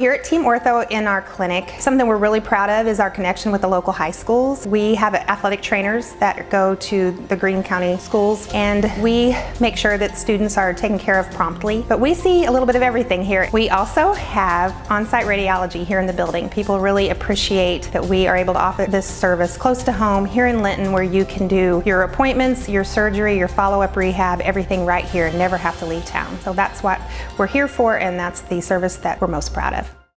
Here at Team Ortho in our clinic, something we're really proud of is our connection with the local high schools. We have athletic trainers that go to the Greene County schools and we make sure that students are taken care of promptly. But we see a little bit of everything here. We also have on-site radiology here in the building. People really appreciate that we are able to offer this service close to home here in Linton where you can do your appointments, your surgery, your follow-up rehab, everything right here and never have to leave town. So that's what we're here for and that's the service that we're most proud of.